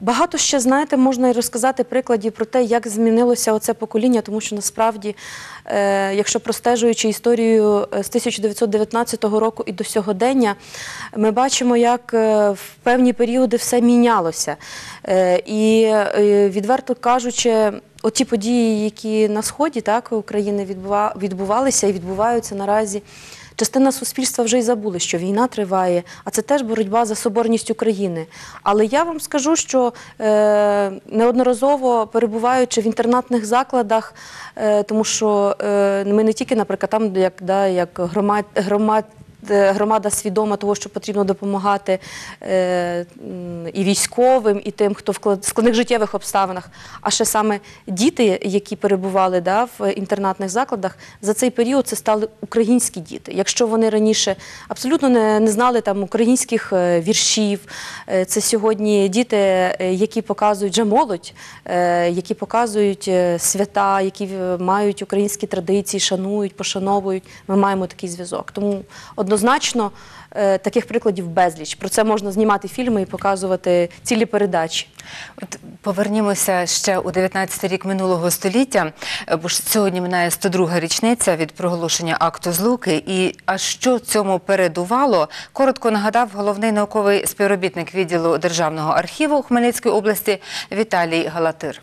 Багато ще знаєте, можна і розказати прикладів про те, як змінилося оце покоління, тому що насправді, е, якщо простежуючи історію е, з 1919 року і до сьогодення, ми бачимо, як е, в певні періоди все мінялося. І відверто кажучи, оті події, які на сході так України відбува, відбувалися і відбуваються наразі. Частина суспільства вже й забули, що війна триває, а це теж боротьба за соборність України. Але я вам скажу, що е, неодноразово перебуваючи в інтернатних закладах, е, тому що е, ми не тільки, наприклад, там, як, да, як громад, громад, громада свідома того, що потрібно допомагати е, і військовим, і тим, хто в складних життєвих обставинах, а ще саме діти, які перебували в інтернатних закладах, за цей період це стали українські діти. Якщо вони раніше абсолютно не, знали українських е, віршів, е, це сьогодні діти, е, які показують вже молодь, е, які показують е, свята, які е, мають українські традиції, шанують, пошановують. Ми маємо такий зв'язок. Тому однозначно е, таких прикладів безліч. Про це можна знімати фільми і показувати цілі передачі. От повернімося ще у 19 рік минулого століття, е, бо ж сьогодні минає 102 річниця від проголошення акту злуки. І а що цьому передувало, коротко нагадав головний науковий співробітник відділу Державного архіву Хмельницької області Віталій Галатир.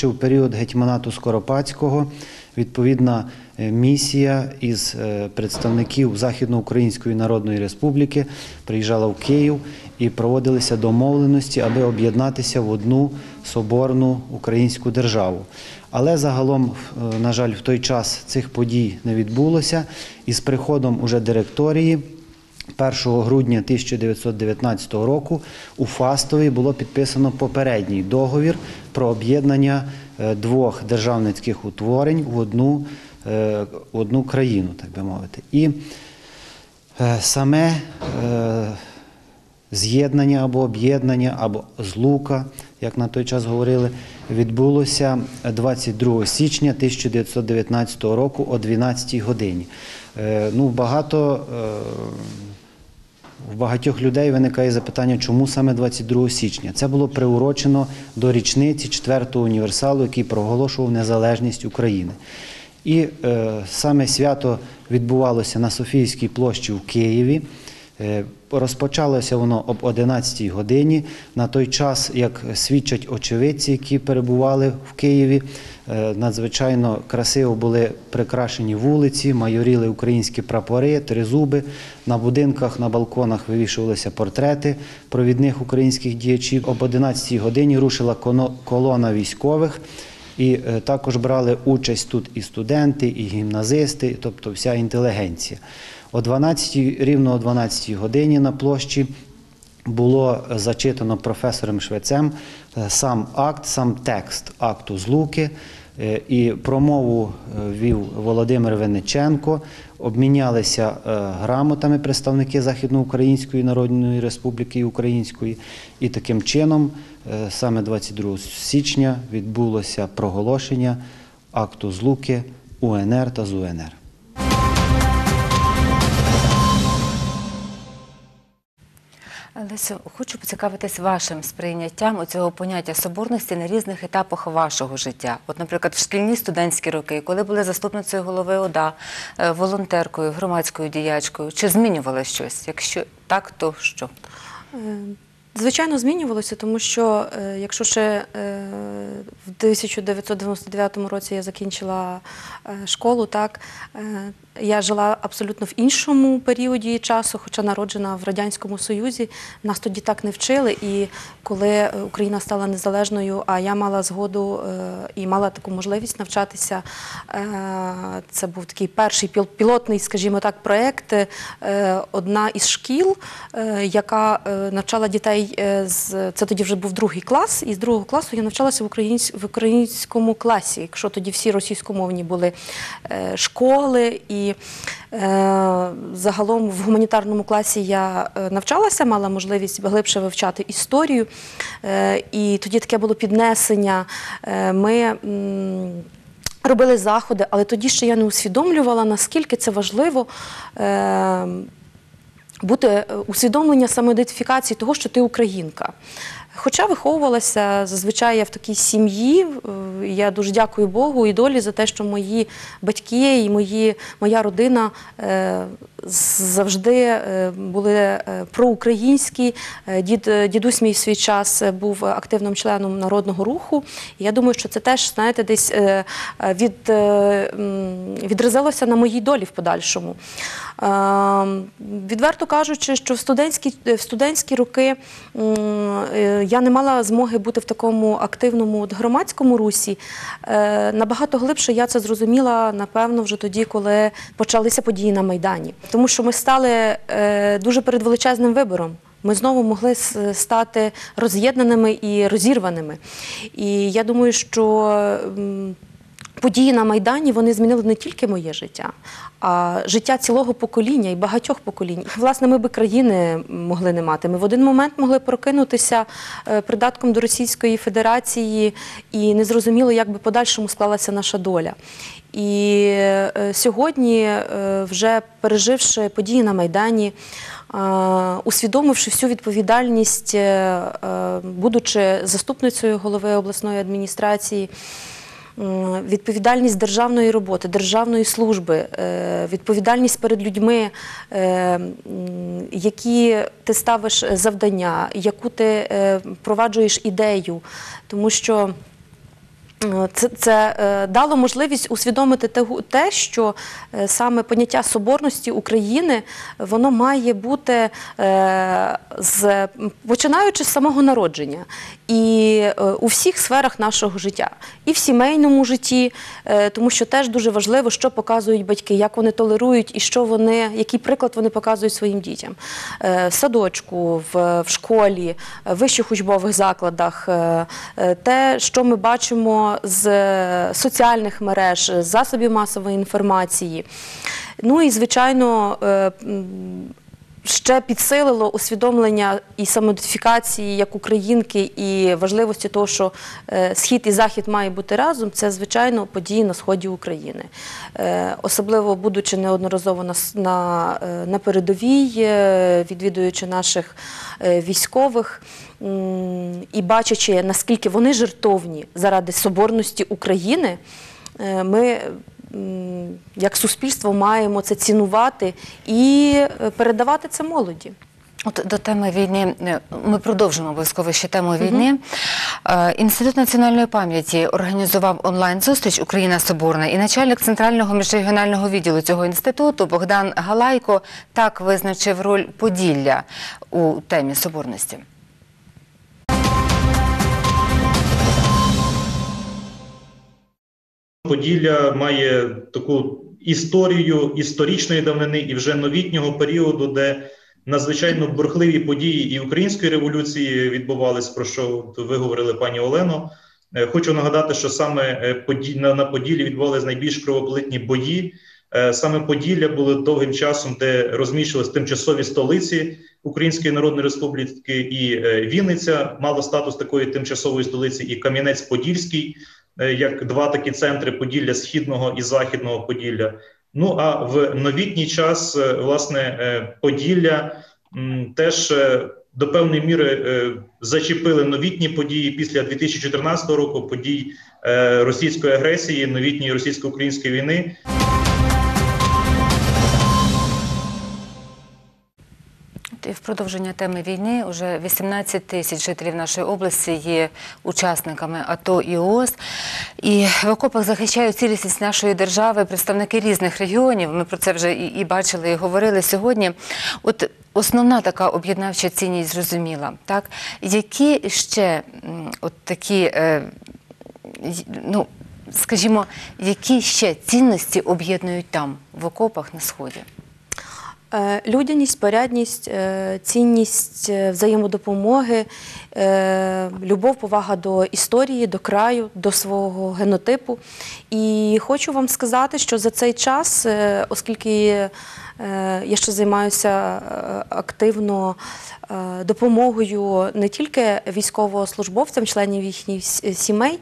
Ще в період гетьманату Скоропадського відповідна е, місія із е, представників Західноукраїнської Народної Республіки приїжджала в Київ і проводилися домовленості, аби об'єднатися в одну соборну українську державу. Але загалом, е, на жаль, в той час цих подій не відбулося, і з приходом уже директорії 1 грудня 1919 року у Фастові було підписано попередній договір про об'єднання е, двох державницьких утворень в одну, е, в одну країну, так би мовити. І е, саме з'єднання або об'єднання, або злука, як на той час говорили, відбулося 22 січня 1919 року о 12 годині. Ну, багато в багатьох людей виникає запитання, чому саме 22 січня. Це було приурочено до річниці 4-го універсалу, який проголошував незалежність України. І е, саме свято відбувалося на Софійській площі в Києві. Е, Розпочалося воно об 11 годині. На той час, як свідчать очевидці, які перебували в Києві, е, надзвичайно красиво були прикрашені вулиці, майоріли українські прапори, тризуби. На будинках, на балконах вивішувалися портрети провідних українських діячів. Об 11 годині рушила колона військових. І е, також брали участь тут і студенти, і гімназисти, тобто вся інтелігенція. О 12, рівно о 12 годині на площі було зачитано професором Швецем е, сам акт, сам текст акту злуки. Е, І промову е, вів Володимир Винниченко. Обмінялися грамотами представники Західноукраїнської Народної Республіки і Української. І таким чином, саме 22 січня, відбулося проголошення акту злуки УНР та ЗУНР. Лесю, хочу поцікавитись вашим сприйняттям цього поняття соборності на різних етапах вашого життя. От, наприклад, в шкільні студентські роки, коли були заступницею голови ОДА, е, волонтеркою, громадською діячкою, чи змінювалося щось? Якщо так, то що? Е, Звичайно, змінювалося, тому що е, якщо ще в 1999 році я закінчила школу, так я жила абсолютно в іншому періоді часу, хоча народжена в радянському союзі. Нас тоді так не вчили. І коли е, Україна стала незалежною, а я мала згоду е, і мала таку можливість навчатися. е, Це був такий перший піл- пілотний, скажімо так, проєкт. Одна із шкіл, яка навчала дітей з це тоді вже був другий клас, і з другого класу я навчалася в українсь- в українському класі, якщо тоді всі російськомовні були школи. І е, загалом в гуманітарному класі я е, навчалася, мала можливість глибше вивчати історію. Е, І тоді таке було піднесення. Ми робили заходи, але тоді ще я не усвідомлювала, наскільки це важливо. Бути усвідомлення самоідентифікації того, що ти українка. Хоча виховувалася зазвичай я в такій сім'ї, е, я дуже дякую Богу і долі за те, що мої батьки і мої, моя родина е, завжди е, були проукраїнські. Дід, дідусь мій в свій час був активним членом народного руху. І я думаю, що це теж, знаєте, десь від, відразилося на моїй долі в подальшому. Е, Відверто кажучи, що в студентські, студентські роки е, я не мала змоги бути в такому активному громадському русі. Е, Набагато глибше я це зрозуміла, напевно, вже тоді, коли почалися події на Майдані. Тому що ми стали е, дуже перед величезним вибором. Ми знову могли стати роз'єднаними і розірваними. І я думаю, що події на Майдані вони змінили не тільки моє життя, а життя цілого покоління і багатьох поколінь. Власне, ми би країни могли не мати. Ми в один момент могли прокинутися е, придатком до Російської Федерації і не зрозуміло, як би подальшому склалася наша доля. І е, сьогодні, е, вже переживши події на Майдані, усвідомивши всю відповідальність, будучи заступницею голови обласної адміністрації, відповідальність державної роботи, державної служби, е, відповідальність перед людьми, е, які ти ставиш завдання, яку ти проваджуєш ідею, тому що. Е, Це, це е, дало можливість усвідомити те, те, що е, саме поняття соборності України воно має бути е, з починаючи з самого народження і е, у всіх сферах нашого життя, і в сімейному житті, е, тому що теж дуже важливо, що показують батьки, як вони толерують і що вони, який приклад вони показують своїм дітям. Е, в садочку, в, в школі, в вищих учбових закладах, е, е, те, що ми бачимо з е, соціальних мереж, з засобів масової інформації. Ну і звичайно. Ще підсилило усвідомлення і самоідентифікації як українки, і важливості того, що е, схід і захід має бути разом. Це звичайно події на сході України, Е, особливо будучи неодноразово на, е, на передовій, відвідуючи наших військових і бачачи наскільки вони жертовні заради соборності України. Ми як суспільство маємо це цінувати і е, передавати це молоді. От до теми війни е, ми продовжимо обов'язково ще тему війни. Е, Інститут національної пам'яті організував онлайн-зустріч Україна Соборна і начальник центрального міжрегіонального відділу цього інституту Богдан Галайко так визначив роль Поділля у темі соборності. Поділля має таку історію історичної давнини і вже новітнього періоду, де надзвичайно бурхливі події і української революції відбувались, про що ви говорили, пані Олено. Е, Хочу нагадати, що саме е, на Поділлі відбувалися найбільш кровополитні бої. Е, Саме Поділля було довгим часом, де розміщувалися тимчасові столиці Української Народної Республіки, і Вінниця мала статус такої тимчасової столиці, і Кам'янець-Подільський, як два такі центри Поділля Східного і Західного Поділля. Ну а в новітній час, е, власне, е, Поділля теж е, до певної міри е, зачепили новітні події після 2014 року, подій е, російської агресії, новітньої російсько-української війни. І в продовження теми війни уже 18 тисяч жителів нашої області є учасниками АТО і ООС. І в окопах захищають цілісність нашої держави представники різних регіонів. Ми про це вже і, і бачили, і говорили сьогодні. От основна така об'єднавча цінність зрозуміла. Так? Які ще от такі, е, ну, скажімо, які ще цінності об'єднують там, в окопах на Сході? Е, Людяність, порядність, е, цінність е, взаємодопомоги, любов, повага до історії, до краю, до свого генотипу. І хочу вам сказати, що за цей час, оскільки я ще займаюся активно допомогою не тільки військовослужбовцям, членів їхніх сімей,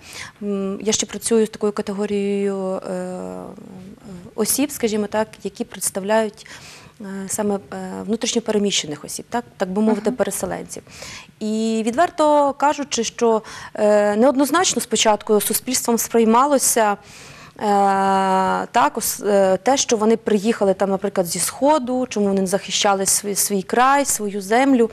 я ще працюю з такою категорією осіб, скажімо так, які представляють саме е, внутрішньопереміщених осіб, так, так би мовити, переселенців. І відверто кажучи, що е, неоднозначно спочатку суспільством сприймалося. Е, так, е, те, що вони приїхали там, наприклад, зі Сходу, чому вони захищали свій, свій край, свою землю.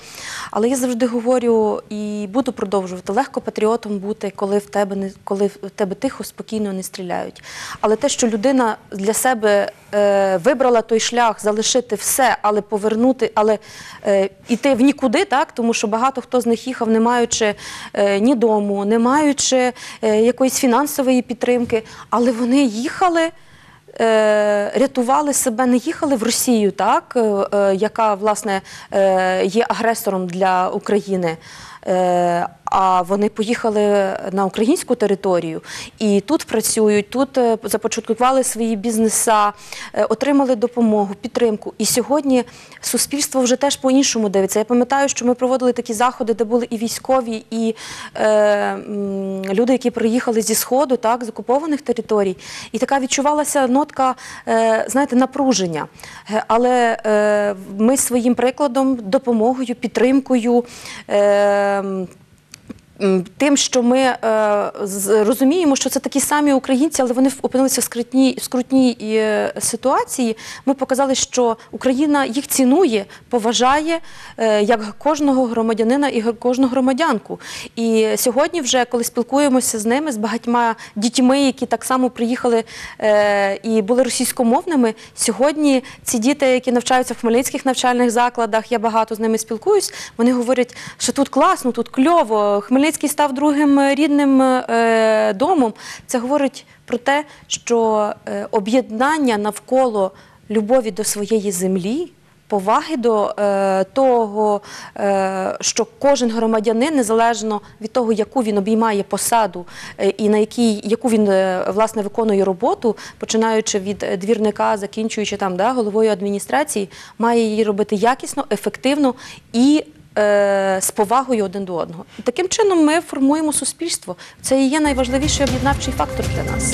Але я завжди говорю і буду продовжувати легко патріотом бути, коли в тебе не коли в тебе тихо, спокійно не стріляють. Але те, що людина для себе е, вибрала той шлях, залишити все, але повернути, але е, іти в нікуди, так тому що багато хто з них їхав, не маючи е, ні дому, не маючи е, якоїсь фінансової підтримки, але вони їхали. е, Рятували себе, не їхали в Росію, е, е, яка є агресором для України. А вони поїхали на українську територію і тут працюють, тут е, започаткували свої бізнеса, е, отримали допомогу, підтримку. І сьогодні суспільство вже теж по-іншому дивиться. Я пам'ятаю, що ми проводили такі заходи, де були і військові, і е, люди, які приїхали зі сходу, так, з окупованих територій. І така відчувалася нотка, е, знаєте, напруження. Е, Але е, ми своїм прикладом, допомогою, підтримкою. Е, Тим, що ми е, розуміємо, що це такі самі українці, але вони опинилися в скрутній, скрутній е, ситуації. Ми показали, що Україна їх цінує, поважає е, як кожного громадянина і кожну громадянку. І сьогодні, вже коли спілкуємося з ними, з багатьма дітьми, які так само приїхали е, і були російськомовними, сьогодні ці діти, які навчаються в хмельницьких навчальних закладах, я багато з ними спілкуюсь, вони говорять, що тут класно, тут кльово. Хмельницький став другим е, рідним е, домом. Це говорить про те, що е, об'єднання навколо любові до своєї землі. Поваги до того, що кожен громадянин, незалежно від того, яку він обіймає посаду і на якій, яку він власне виконує роботу, починаючи від двірника, закінчуючи там да, головою адміністрації, має її робити якісно, ефективно і з повагою один до одного. Таким чином ми формуємо суспільство. Це і є найважливіший об'єднавчий фактор для нас.